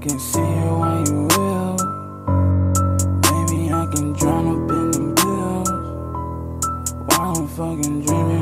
can see you when you will. Maybe I can drown up in the pills. While I'm fucking dreaming.